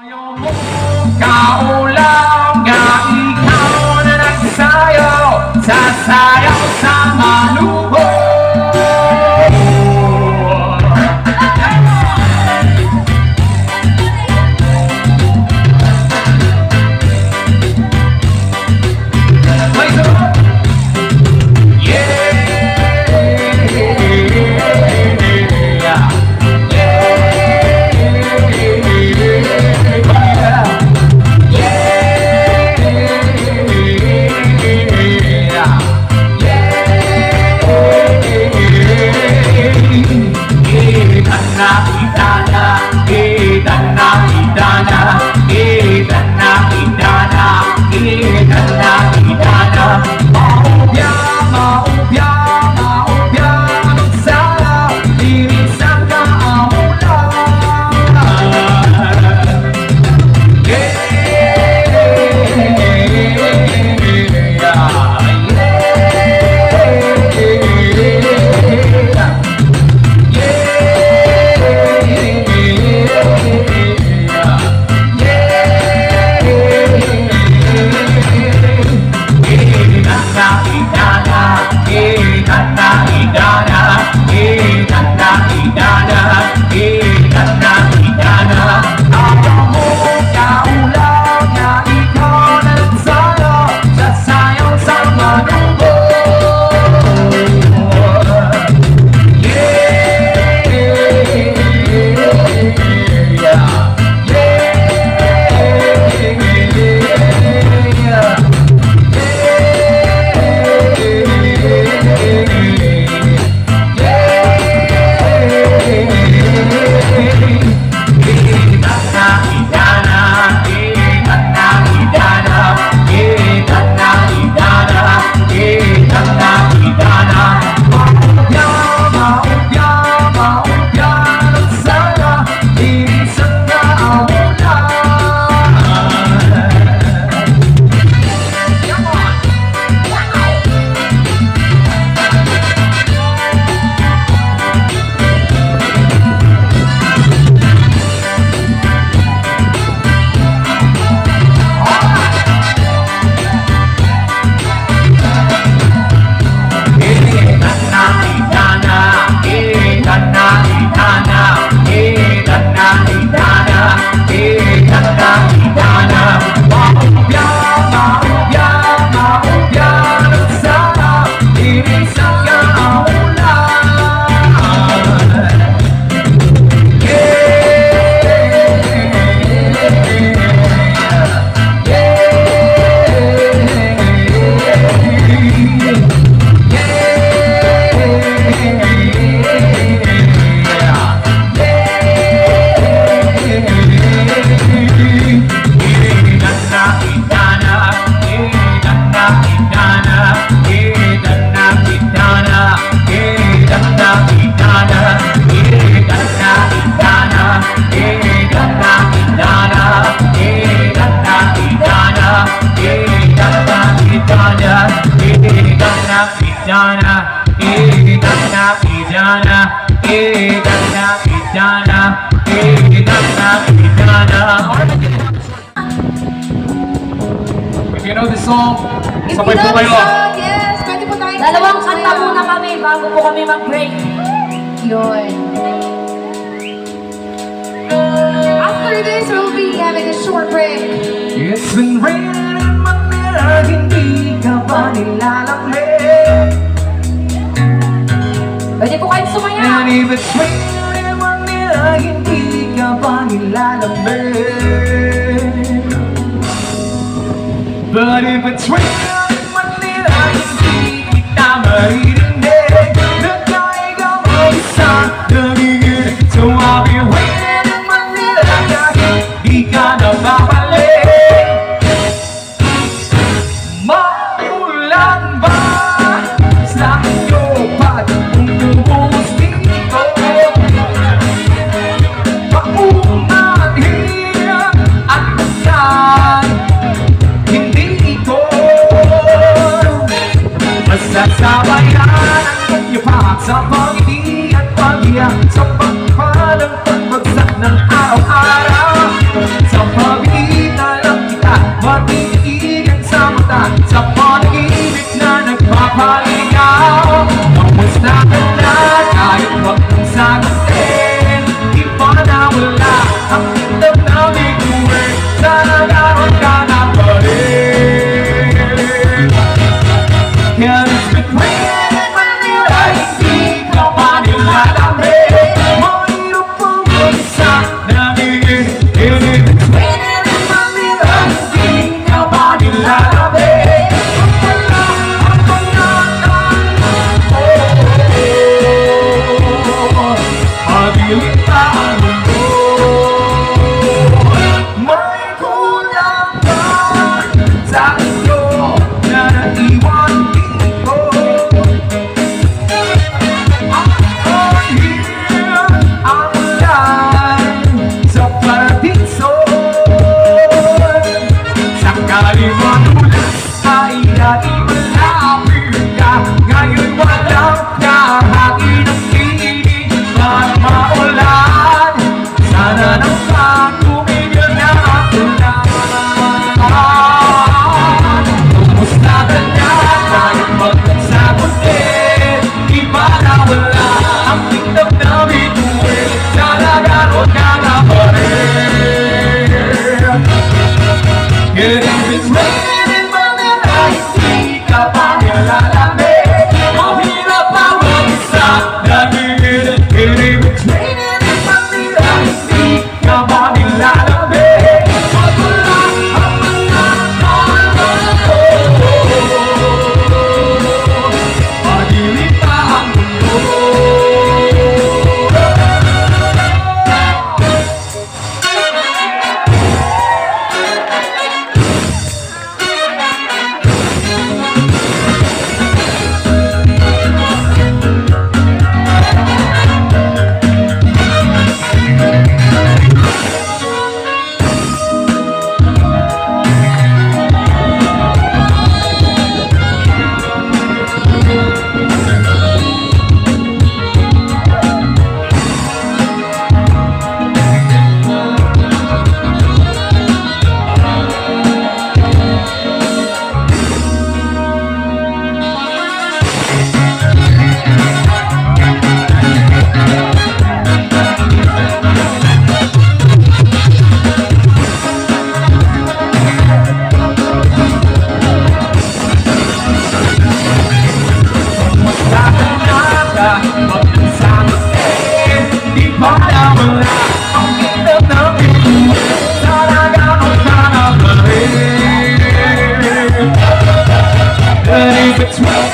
哎呦，我高。Yeah. Song, sabay po kayo. Yes, pwede po tayo. Dalawang kanta muna kami bago po kami mag-break. Yun. After this, we'll be having a short break. It's been raining in Manila, hindi ka ba nilalamig? Pwede po kayong sumaya. And if it's raining in Manila, hindi ka ba nilalamig? But if it's raining in Manila, hindi kita maririnig 12